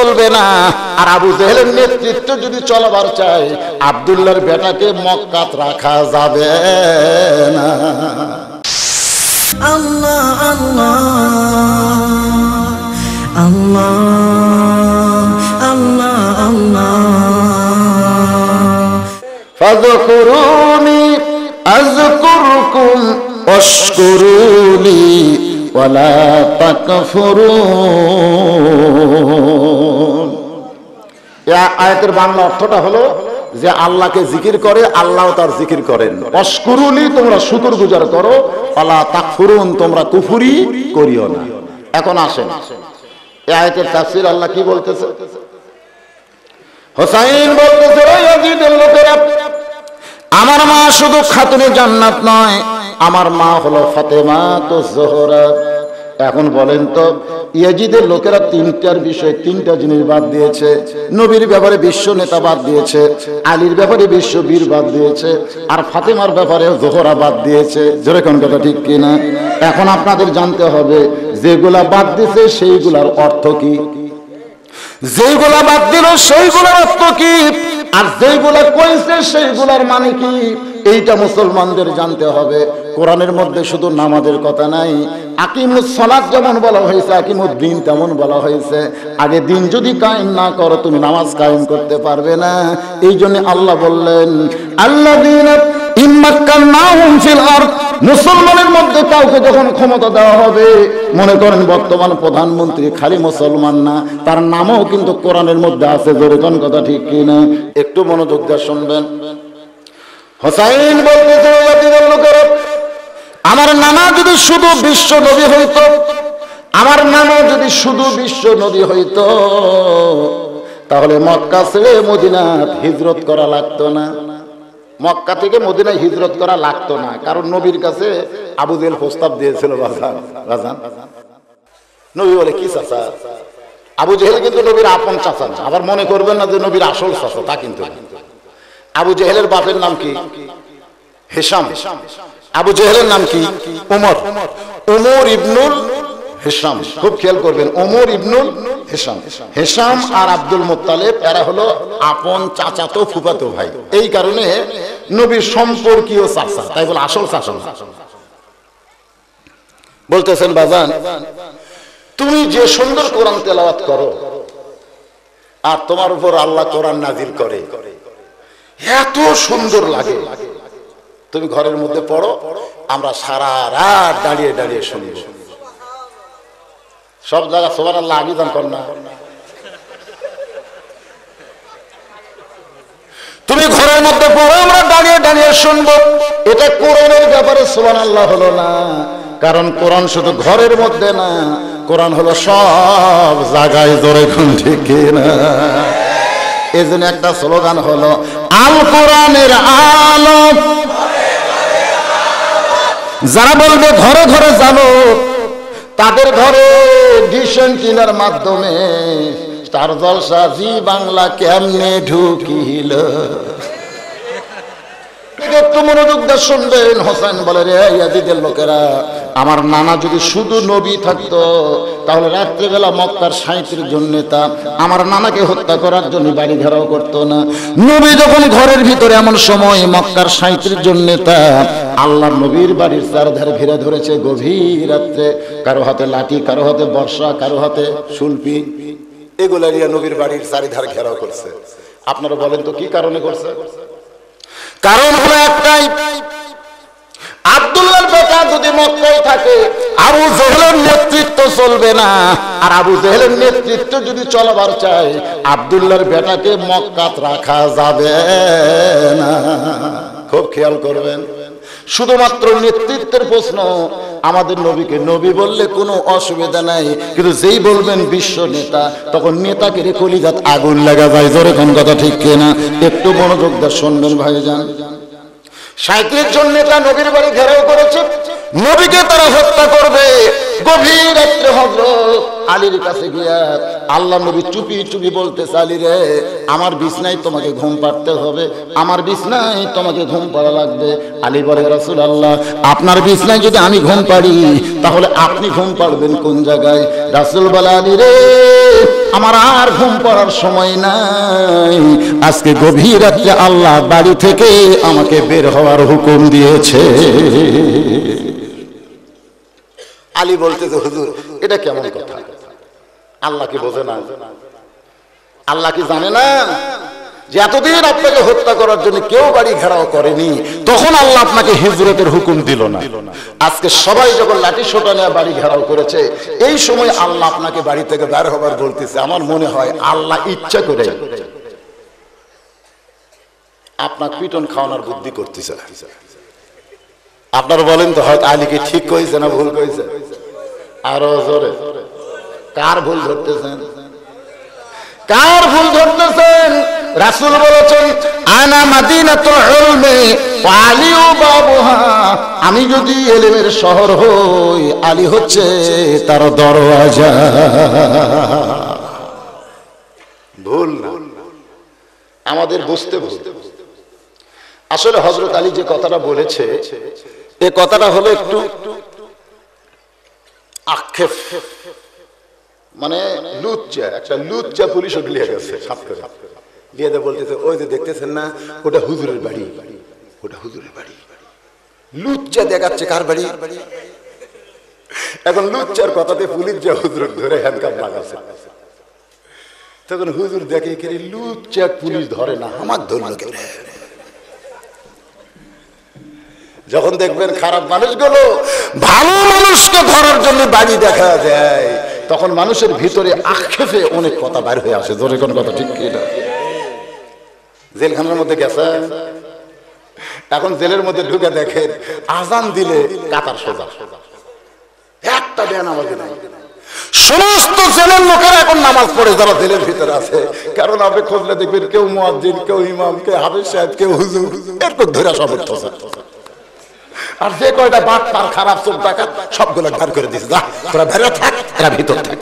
চলবে না আর আবু জেহেলের নেতৃত্ব যদি চলবার চায় আবদুল্লাহর বেটাকে মক্কাত রাখা যাবে না Allah, Allah, Allah, Allah, Allah. فاذكروني أذكركم واشكروني ولا تكفرون আয়াতের বাংলা অর্থটা হলো যে আল্লাহকে জিকির করে, আল্লাহ তার জিকির করেন। অস্কুরুলি তোমরা শুকুর গুজার করো আল্লাহ তাকফুরুন, তোমরা কুফুরি করিও না। এখন আসেন। আয়াতের তাফসীর আল্লাহ কি বলতেছে? হোসাইন বলতেছে আমার মা শুধু খাতুনে জান্নাত নয়, আমার মা হলো ফাতেমা তো জোহরা এখন বলেন তো, ইয়াজিদের লোকেরা তিনটার বিষয় তিনটা জিনিস বাদ দিয়েছে। নবীর ব্যাপারে বিশ্ব নেতা বাদ দিয়েছে, আলীর ব্যাপারে বিশ্ব বীর বাদ দিয়েছে, আর ফাতেমার ব্যাপারে জোহরা বাদ দিয়েছে। যেরকম কথা ঠিক কিনা? এখন আপনাদের জানতে হবে, যেগুলা বাদ দিয়েছে সেইগুলার অর্থ কি? যেইগুলা বাদ দিল সেইগুলোর অর্থ কি? আর যেগুলা কইছে সেইগুলার মানে কি? এইটা মুসলমানদের জানতে হবে। কোরআনের মধ্যে শুধু নামাজের কথা নাই আকিমুস সালাত যেমন বলা হয়েছে, আকিমুদ্দিন তেমন বলা হয়েছে। আগে দিন যদি কায়েম না করো, তুমি নামাজ কায়েম করতে পারবে না। এই জন্য আল্লাহ বললেন আল্লাহ আরদ মুসলমানের মধ্যে কাউকে যখন ক্ষমতা দেওয়া হবে, মনে করেন বর্তমান প্রধানমন্ত্রী খালি মুসলমান না, তার নামও কিন্তু কোরআনের মধ্যে আছে, জোরে কথা ঠিক কিনা? একটু মনোযোগ দিয়ে শুনবেন। হোসাইন জাতিদের লোকেরা আমার নানা যদি শুধু বিশ্ব নবী হইতো, আমার নানা যদি শুধু বিশ্ব নবী হইতো, তাহলে মক্কা ছেড়ে মদিনাত হিজরত করা লাগতো না। মক্কা থেকে মদিনায় হিজরত করা লাগতো না, কারণ নবীর কাছে আবু জেল প্রস্তাব দিয়েছিল নবী বলে, কি চাচা? আবু জেহেল কিন্তু নবীর আপন চাচা না। আবার মনে করবেন না যে নবীর আসল চাচা, তা কিন্তু আবু জেহেলের বাপের নাম কি? হেসাম আবু জেহেলের নাম কি? উমর। উমর ইবনুল হেসাম খুব খেয়াল করবেন ওমর ইবনুল হেসাম হেসাম আর আব্দুল মোত্তালেব, এরা হলো আপন চাচাতো ভাই। এই কারণে নবীর সম্পর্কীয় তাই বলে আসল। বলতেছেন, বাজান, তুমি যে সুন্দর কোরআন তেলাওয়াত করো, আর তোমার উপর আল্লাহ কোরআন নাজিল করে, এত সুন্দর লাগে। তুমি ঘরের মধ্যে পড়ো, আমরা সারা রাত দাঁড়িয়ে দাঁড়িয়ে শুনব। সব জায়গা সবার আল্লাহ আগে দান কর না। তুমি ঘরের মধ্যে পড়ো, আমরা দাঁড়িয়ে দাঁড়িয়ে শুনব। এটা কোরআনের ব্যাপারে সোমান আল্লাহ হলো না। কারণ কোরআন শুধু ঘরের মধ্যে না, কোরআন হলো সব জায়গায় জোরে খুন ঠিক না? এই জন্য একটা স্লোগান হলো, আল কোরআনের আলো যারা বলবে ঘরে ঘরে জানো, তাদের ঘরে ডিসেন কিনার মাধ্যমে তার জলসা জি বাংলা কেমনে ঢুকিল? একটু মনোযোগ দিয়ে শুনবেন, হোসেন বলে, রে ইয়াদিদের লোকেরা আমার নানা যদি শুধু নবী থাকতো, তাহলে রাত্রেবেলা মক্কার সাঁত্রিশ জন নেতা আমার নানাকে হত্যা করার জন্য বাড়ি ঘেরাও করতো না। নবী যখন ঘরের ভিতরে এমন সময় মক্কার সাঁত্রিশ জন নেতা আল্লাহ নবীর বাড়ির চারধারে ঘিরে ধরেছে গভীর রাত্রে। কারও হাতে লাঠি, কারও হাতে বর্ষা, কারও হাতে শুলপি এগুলা নিয়ে নবীর বাড়ির চারিধার ঘেরাও করছে। আপনারা বলেন তো কি কারণে করছে? কারণ হলো একটাই যদি মক্কায় থাকে, আবু জেহেলের নেতৃত্ব চলবে না। আর আবু জেহেলের নেতৃত্ব যদি চলবার চায় আব্দুল্লাহর বেটাকে মক্কাত রাখা যাবে না। খুব খেয়াল করবেন। শুধুমাত্র নেতৃত্বের প্রশ্ন, আমাদের নবীকে নবী বললে কোনো অসুবিধা নাই। কিন্তু যেই বলবেন বিশ্ব নেতা, তখন নেতাকে রে কলিজাত আগুন লাগা যায়। জোরে কোন কথা ঠিক কিনা? একটু মনোযোগ দিয়ে শুনবেন ভাইজান। সাঁত্রিশ জন নেতা নবীর বাড়ি ঘেরাও করেছে। নবীকে তারা হত্যা করবে। গভীর রাত্রে হজরত আলীর কাছে গিয়া, আল্লাহ নবী চুপি চুপি বলতেছে, আলী রে, আমার বিছনায় তোমাকে ঘুম পাড়তে হবে, আমার বিছনায় তোমাকে ঘুম পাড়া লাগবে। আলী বলে রাসুল আল্লাহ আপনার বিছনায় যদি আমি ঘুম পাড়ি, তাহলে আপনি ঘুম পাড়বেন কোন জায়গায়? রাসুল বলে, আলী রে, আমার আর ঘুম পড়ার সময় নাই। আজকে গভীর রাত্রে আল্লাহ বাড়ি থেকে আমাকে বের হওয়ার হুকুম দিয়েছে। আলী বলতেছে, হুজুর, এটা কেমন কথা? আল্লাহ কি বোঝে না? আল্লাহ কি জানে না যে এতদিন আপনাকে হত্যা করার জন্য কেউ বাড়ি ঘেরাও করেনি? তখন আল্লাহ আপনাকে হিজরতের হুকুম দিল না। আজকে সবাই যখন লাঠি সোটা নেওয়া বাড়ি ঘেরাও করেছে, এই সময় আল্লাহ আপনাকে বাড়ি থেকে বের হবার বলতেছে। আমার মনে হয় আল্লাহ ইচ্ছা করে আপনার পিটন খাওয়ানোর বুদ্ধি করতেছে। আপনার বলেন তো, হয়তো আলীকে ঠিক কইছে না ভুল কইছে আরও জোরে। কার ভুল ধরতেছেন? কার ভুল ধরতেছেন? রাসূল বলেছেন, আনা মাদিনাতুল ইলমি আলিউ বাবুহা। আমি যদি এলেমের শহর হই, আলী হচ্ছে তার দরওয়াজা। ভুল আমাদের বুঝতে ভুল আসলে হজরত আলী যে কথাটা বলেছে, এ কথাটা হলো একটু আক্ষেপ। মানে লুচ্চা, একটা লুচ্চা পুলিশ গেছে বলতেছে, ওই যে দেখতেছেন না, ওটা হুজুরের বাড়ি। ওটা হুজুরের বাড়ি। লুচ্চা দেখাচ্ছে কার বাড়ি? এখন লুচ্চার কথাতে পুলিশ হুজুর ধরে হ্যান্ডকাপ লাগাচ্ছে। তখন হুজুর দেখে লুচ্চা পুলিশ ধরে না, আমার ধরলো কেন যখন দেখবেন খারাপ মানুষগুলো ভালো মানুষকে ধরার জন্য বাড়ি দেখা যায়, তখন মানুষের ভিতরে আক্ষেপে অনেক কথা বাইর হয়ে আসে। জোরে কোন কথা, ঠিক কি না? জেলখানার মধ্যে গেছে। এখন জেলের মধ্যে ঢুকে দেখেন আজান দিলে কাতার সোজা। একটা দেন আমাদের নাই। সমস্ত জেলের লোকেরা এখন নামাজ পড়ে, যারা জেলের ভিতরে আছে। কারণ আপনি খুঁজলে দেখবেন কেউ মুয়াজ্জিন, কেউ ইমাম, কেউ হাফিজ সাহেব, কেউ হুজুর। এরকম ধরে উঠতেছে। আর যে কয়টা বাট তার খারাপ চোখ ডাকাত সবগুলো বার করে দিছে। যা, তোরা বেরো থাক, এরা ভিতর থাক।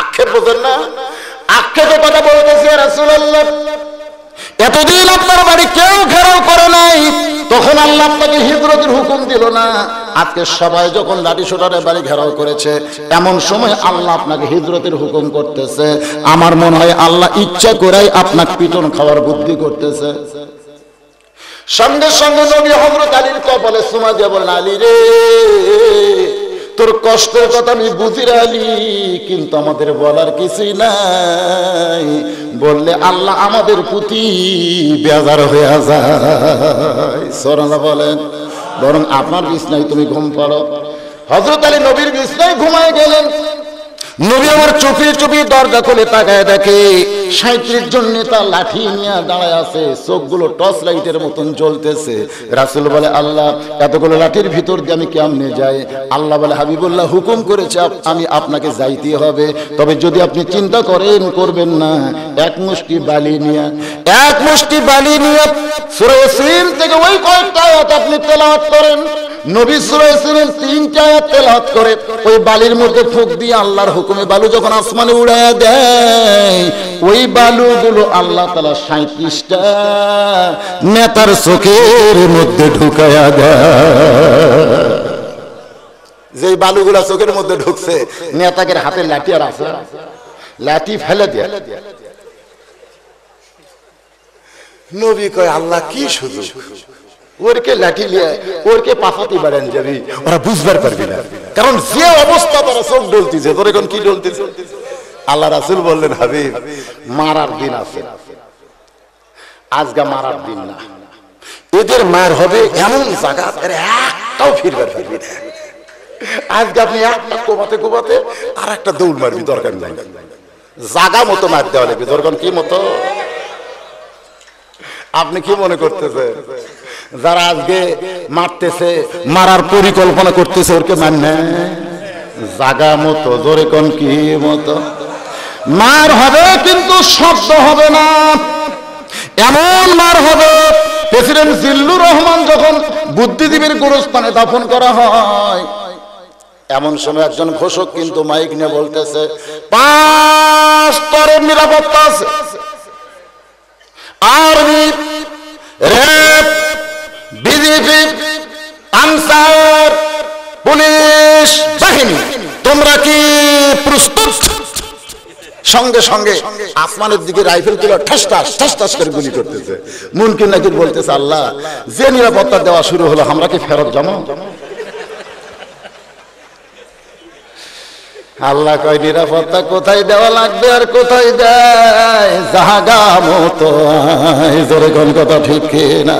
আক্ষেপ বোঝেন না? আক্ষেপের কথা বলতেছে রাসূলুল্লাহ। এতদিন আপনার বাড়ি কেউ ঘেরাও করে নাই, তখন আল্লাহ আপনাকে হিজরতের হুকুম দিল না। আজকে সবাই যখন লাঠি সোটারে বাড়ি ঘেরাও করেছে, এমন সময় আল্লাহ আপনাকে হিজরতের হুকুম করতেছে। আমার মনে হয় আল্লাহ ইচ্ছা করেই আপনাকে পিটন খাওয়ার বুদ্ধি করতেছে। সঙ্গে সঙ্গে নবী হজরত আলীর কপালে সুমা দিয়ে আলী রে, তোর কষ্টের কথা আমি বুঝি আলী, কিন্তু আমাদের বলার কিছুই নাই। বললে, আল্লাহ আমাদের প্রতি বেজার হয়ে যায়। সরানা বলেন, বরং আপনার বিছনায় তুমি ঘুম পাড়ো। হজরত আলী নবীর বিছনায় ঘুমায় গেলেন। নবী আমার চুপি চুপি দরজা খুলে তাকায় দেখে সাঁত্রিশ জন নেতা লাঠি নিয়ে দাঁড়ায় আছে, চোখগুলো টর্চ লাইটের মতন জ্বলতেছে। রাসুল বলে, আল্লাহ, এতগুলো লাঠির ভিতর দিয়ে আমি কেমনে যাই? আল্লাহ বলে, হাবিবুল্লাহ, হুকুম করেছে আমি আপনাকে যাইতে হবে। তবে যদি আপনি চিন্তা করেন, করবেন না। এক মুষ্টি বালি নিয়ে, এক মুষ্টি বালি নিয়ে সুরে থেকে ওই কয়েকটা আপনি তেলাওয়াত করেন। নবী তিনটা করে বালির মধ্যে ওই বালুগুলো নেতার চোখের মধ্যে যে বালুগুলা চোখের মধ্যে ঢুকছে নেতাকে হাতে লাঠি আর আছে। লাঠি ফেলে দিয়ে। নবী কয়, আল্লাহ কি সুযোগ? ওরকে লাঠি লিয়ে ওরকে পাফাতি বাড়ান যাবি ওরা বুঝবার পারবি না। কারণ যে অবস্থা তারা চোখ ডলতিছে। তোর এখন কি ডলতিছে? আল্লাহ রাসুল বললেন, হাবিব, মারার দিন আছে। আজকে মারার দিন না। এদের মার হবে এমন জায়গা, এর একটাও ফিরবার পারবি না। আজকে আপনি একটা কোবাতে কোবাতে আর একটা দৌড় মারবি, দরকার নাই। জাগা মতো মার দেওয়া লাগবে। দরকার কি মতো? আপনি কি মনে করতেছেন? যারা আজকে মারতেছে, মারার পরিকল্পনা করতেছে, ওরকে মানে জাগা মতো, জোরে কোন কি মতো। মার হবে, কিন্তু শব্দ হবে না। এমন মার হবে, প্রেসিডেন্ট জিল্লুর রহমান যখন বুদ্ধিজীবীর গুরুস্থানে দাফন করা হয়, এমন সময় একজন ঘোষক কিন্তু মাইক নিয়ে বলতেছে, পাঁচ স্তরের নিরাপত্তা আছে। আর্মি র্যাব তোমরা কি প্রস্তুত? সঙ্গে সঙ্গে আসমানের দিকে রাইফেল তুলে ঠাস ঠাস ঠাস ঠাস করে গুলি করতেছে। মুনকির নাকির বলতেছে, আল্লাহ, যে নিরাপত্তা দেওয়া শুরু হলো, আমরা কি ফেরত যাব? আল্লাহ কয়, নিরাপত্তা কোথায় দেওয়া লাগবে আর কোথায় দেয়? জাগা মতো জোরে কোন কথা ঠিক না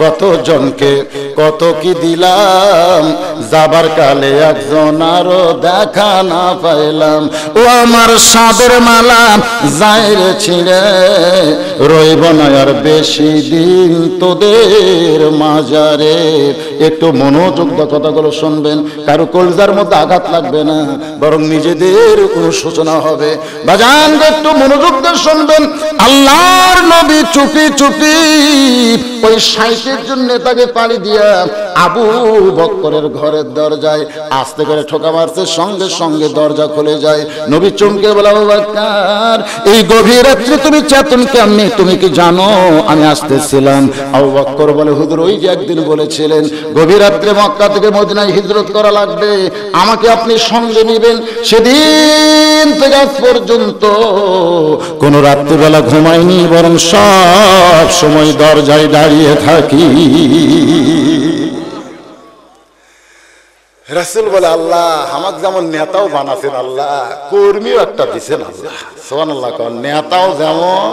কত জনকে কত কি দিলাম? যাবার কালে একজন আরও দেখা না পাইলাম। ও আমার সাদের মালা যাইরে ছিঁড়ে রইব না আর বেশি দিন তোদের মাজারে। একটু মনোযোগ কথাগুলো শুনবেন, কারও কলজার মধ্যে আঘাত লাগবে না, বরং নিজেদের অনুশোচনা হবে। বাজান, একটু মনোযোগ দিয়ে শুনবেন, আল্লাহর নবী চুপি চুপি ওই সাইটের জন্য তাকে পাড়ি দিয়া আবু বক্করের ঘরের দরজায় আস্তে করে ঠোকা মারছে, সঙ্গে সঙ্গে দরজা খুলে যায়। নবী চমকে বলে, আবু এই গভীর রাত্রে তুমি চেতন কেমনি? তুমি কি জানো? আমি আসতেছিলাম। আবু বলে, হুজুর, ওই যে একদিন বলেছিলেন, গভীর রাত্রে মক্কা থেকে মদিনায় হিজরত করা লাগবে। আমাকে আপনি সঙ্গে নেবেন। সেদিন থেকে আজ পর্যন্ত কোন রাত্রিবেলা ঘুমাইনি, বরং সব সময় দরজায় দাঁড়িয়ে থাকি। রাসুল বলে, আল্লাহ, আমাকে যেমন নেতাও বানাছেন, আল্লাহ, কর্মীও একটা দিছেন, আল্লাহ। সোহান আল্লাহ নেতাও যেমন,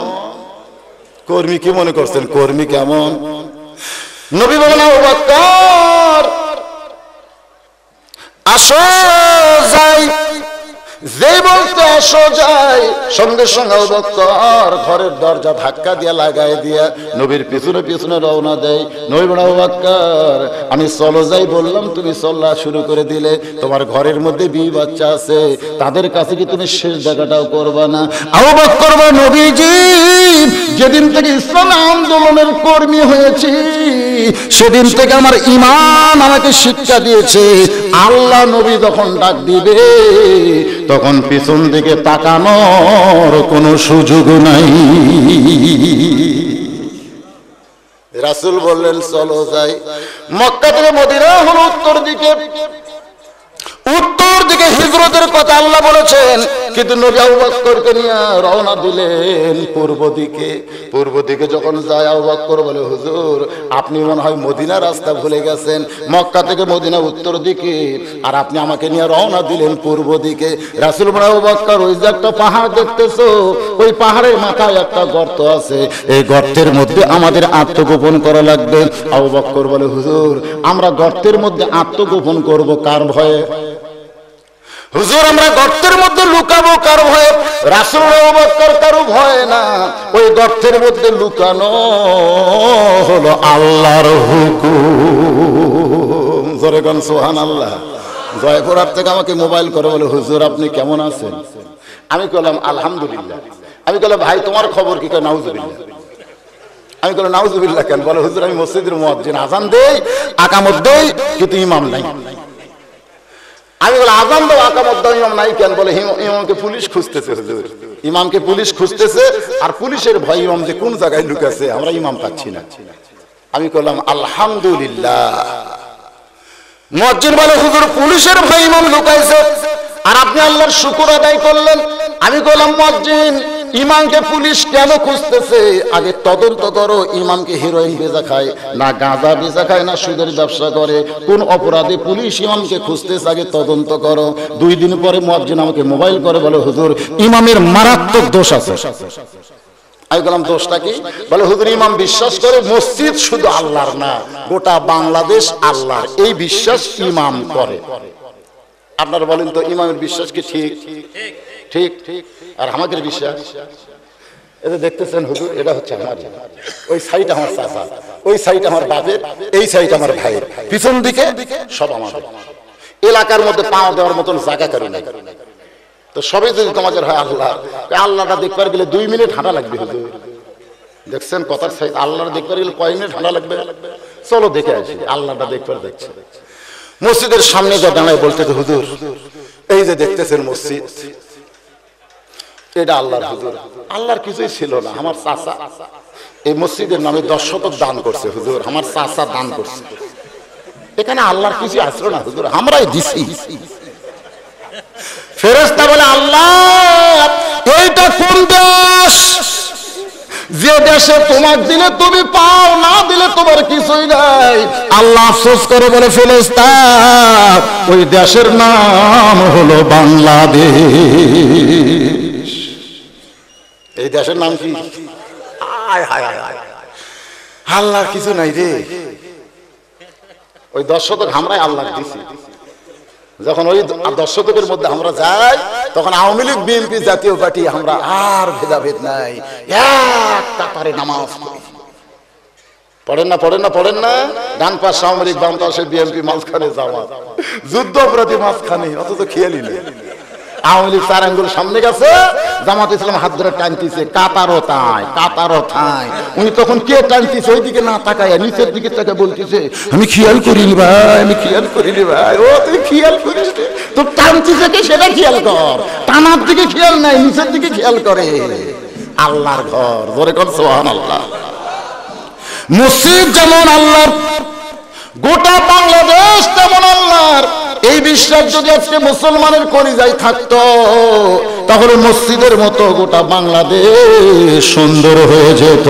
কর্মী কি মনে করছেন? কর্মী কেমন? নবী বলেন আসো, যাই। যে বলতে আসো যাই, সঙ্গে সঙ্গে বকর ঘরের দরজা ধাক্কা দিয়া লাগাই দিয়া নবীর পিছনে পিছনে রওনা দেয়। নবী আবু আমি চলো যাই, বললাম তুমি চল্লা শুরু করে দিলে। তোমার ঘরের মধ্যে বিয়ে বাচ্চা আছে, তাদের কাছে কি তুমি শেষ দেখাটাও করবা না? আবু বকর বা নবীজি, যেদিন থেকে ইসলাম আন্দোলনের কর্মী হয়েছি, সেদিন থেকে আমার ইমান আমাকে শিক্ষা দিয়েছে। আল্লাহ নবী যখন ডাক দিবে তখন পিছন দিকে তাকানোর কোনো সুযোগ নাই। রাসুল বললেন, চলো যাই। মক্কা থেকে মদিনা হলো উত্তর দিকে। দিকে হিজরতের কথা আল্লাহ বলেছেন, কিন্তু নবী আবু বকরকে নিয়ে রওনা দিলেন পূর্ব দিকে। পূর্ব দিকে যখন যায় আবু বকর বলে, হুজুর, আপনি মনে হয় মদিনা রাস্তা ভুলে গেছেন, মক্কা থেকে মদিনা উত্তর দিকে, আর আপনি আমাকে নিয়ে রওনা দিলেন পূর্ব দিকে। রাসুল আবু বকর ওই যে একটা পাহাড় দেখতেছো, ওই পাহাড়ের মাথায় একটা গর্ত আছে। এই গর্তের মধ্যে আমাদের আত্মগোপন করা লাগবে। আবু বকর বলে, হুজুর, আমরা গর্তের মধ্যে আত্মগোপন করব কার ভয়ে? হুজুর, আমরা গর্তের মধ্যে লুকাবো কার ভয়ে? রাসুল কারও ভয় না। ওই গর্তের মধ্যে লুকানো হলো আল্লাহর হুকুম। জোরে গান সোহান আল্লাহ জয়পুরহাট থেকে আমাকে মোবাইল করে বলে, হুজুর, আপনি কেমন আছেন? আমি বললাম আলহামদুলিল্লাহ। আমি বললাম ভাই, তোমার খবর কি? কয়, নাউজুবিল্লাহ। আমি বললাম নাউজুবিল্লাহ কেন? বলে, হুজুর, আমি মসজিদের মুয়াজ্জিন। আজান দেই, আকামত দেই, কিন্তু ইমাম নাই। আমি বলে, আজান দাও, আকামত দাও, ইমাম নাই কেন? বলে ইমামকে পুলিশ খুঁজতেছে হুজুর। ইমামকে পুলিশ খুঁজতেছে, আর পুলিশের ভয় ইমাম যে কোন জায়গায় লুকাছে আমরা ইমাম পাচ্ছি না। আমি করলাম আলহামদুলিল্লাহ। মসজিদ বলে, হুজুর, পুলিশের ভয় ইমাম লুকাইছে। আর আপনি আল্লাহর শুকুর আদায় করলেন। আমি করলাম মসজিদ ইমামকে পুলিশ কেন খুঁজতেছে? আগে তদন্ত করো, ইমামকে হিরোইন বেচা খায়। না গাঁজা বেচা খায়, না সুদের ব্যবসা করে। কোন অপরাধে পুলিশ ইমামকে খুঁজতেছে, আগে তদন্ত করো। দুই দিন পরে মসজিদ আমাকে মোবাইল করে বলে, হুজুর, ইমামের মারাত্মক দোষ আছে। আমি বললাম, দোষটা কি? বলে, হুজুর, ইমাম বিশ্বাস করে মসজিদ শুধু আল্লাহর না, গোটা বাংলাদেশ আল্লাহর। এই বিশ্বাস ইমাম করে। আপনারা বলেন তো, ইমামের বিশ্বাস কি ঠিক? ঠিক। ঠিক ঠিক। আর আমাদের বিশ্বাস এটা দেখতেছেন হুজুর, এটা হচ্ছে আমার ওই সাইড আমার চাচা, ওই সাইড আমার বাপের, এই সাইড আমার ভাইয়ের পিছন দিকে সব আমার এলাকার মধ্যে পাওয়া দেওয়ার মতন জায়গা কারও নাই। তো সবই যদি তোমাদের হয় আল্লাহ আল্লাহটা দেখবার গেলে দুই মিনিট হাঁটা লাগবে দেখছেন কথার সাইড, আল্লাহটা দেখবার গেলে কয় মিনিট হাঁটা লাগবে? চলো দেখে আসি, আল্লাহটা দেখবার দেখছে। মসজিদের সামনে যা দাঁড়ায় বলতেছে, হুজুর, এই যে দেখতেছেন মসজিদ এটা আল্লাহর হুজুর। আল্লাহর কিছুই ছিল না, আমার চাচা। এই মসজিদের নামে দশ শতক দান করছে হুজুর, আমার চাচা দান করছে। এখানে আল্লাহর কিছু আসলো না হুজুর, আমরাই দিছি। ফেরেস্তা বলে, আল্লাহ, এইটা কোন দেশ? যে দেশে তোমার দিলে তুমি পাও, না দিলে তোমার কিছুই নাই। আল্লাহ আফসোস করে বলে ফেরেস্তা ওই দেশের নাম হলো বাংলাদেশ। এই দেশের নাম কি? আয় আল্লাহর কিছু নাই রে। ওই দশ শতক আমরাই আল্লাহ দিছি। যখন ওই দশ শতকের মধ্যে আমরা যাই, তখন আওয়ামী লীগ, বিএনপি, জাতীয় পার্টি, আমরা আর ভেদাভেদ নাই। এক নামাজ পড়ি। পড়েন না পড়েন না পড়েন না। ডান পাশ আওয়ামী লীগ, বাম পাশে বিএনপি, মাঝখানে যাওয়া যুদ্ধ অপরাধী মাঝখানে, অথচ খেয়ালি নেই আওয়ামী আঙ্গুল সামনে গেছে, জামাত ইসলাম হাত ধরে টানতেছে, কাতারও তাই কাতারও তাই। উনি তখন কে টানতেছে ওই দিকে না তাকায়, নিচের দিকে তাকে বলতেছে, আমি খেয়াল করিনি ভাই, আমি খেয়াল করিনি ভাই, ও তুই খেয়াল করিস। তো টানতেছে কে সেটা খেয়াল কর। টানার দিকে খেয়াল নাই, নিচের দিকে খেয়াল করে। আল্লাহর ঘর ধরে কর সোহান আল্লাহ মসজিদ যেমন আল্লাহর, গোটা বাংলাদেশ তেমন আল্লাহর। এই বিশ্বাস যদি আজকে মুসলমানের কলিজায় থাকত, তাহলে মসজিদের মতো গোটা বাংলাদেশ সুন্দর হয়ে যেত।